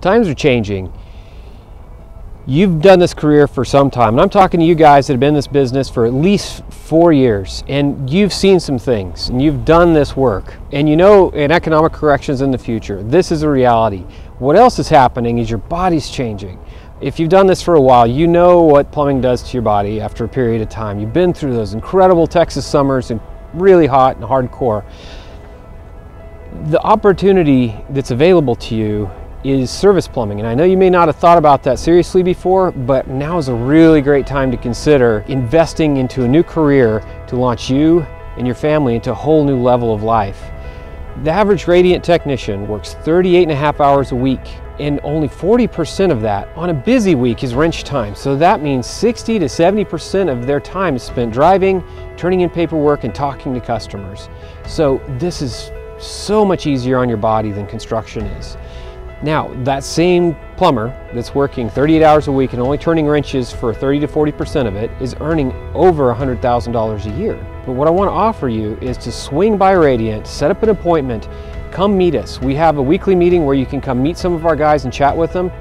times are changing. You've done this career for some time, and I'm talking to you guys that have been in this business for at least four years, and you've seen some things, and you've done this work, and you know in economic corrections in the future, this is a reality. What else is happening is your body's changing. If you've done this for a while, you know what plumbing does to your body after a period of time. You've been through those incredible Texas summers and really hot and hardcore. The opportunity that's available to you is service plumbing. And I know you may not have thought about that seriously before, but now is a really great time to consider investing into a new career to launch you and your family into a whole new level of life. The average Radiant technician works 38 and a half hours a week and only 40% of that on a busy week is wrench time. So that means 60 to 70% of their time is spent driving, turning in paperwork, and talking to customers. So this is so much easier on your body than construction is. Now, that same plumber that's working 38 hours a week and only turning wrenches for 30 to 40% of it is earning over $100,000 a year. But what I want to offer you is to swing by Radiant, set up an appointment, come meet us. We have a weekly meeting where you can come meet some of our guys and chat with them.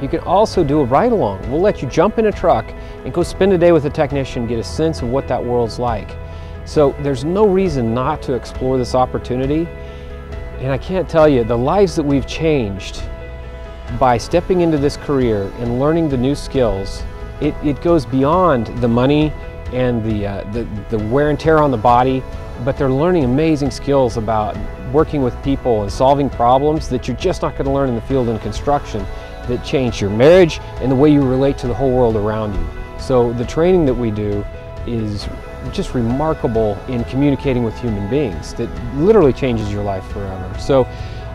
You can also do a ride along. We'll let you jump in a truck and go spend a day with a technician, get a sense of what that world's like. So there's no reason not to explore this opportunity. And I can't tell you, the lives that we've changed by stepping into this career and learning the new skills, it, it goes beyond the money and the, uh, the, the wear and tear on the body, but they're learning amazing skills about working with people and solving problems that you're just not going to learn in the field in construction that change your marriage and the way you relate to the whole world around you. So the training that we do is just remarkable in communicating with human beings that literally changes your life forever. So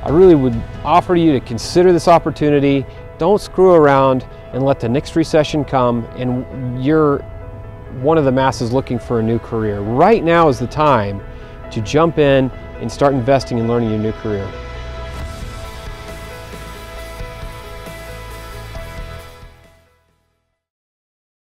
I really would offer you to consider this opportunity. Don't screw around and let the next recession come and you're one of the masses looking for a new career. Right now is the time to jump in and start investing and learning your new career.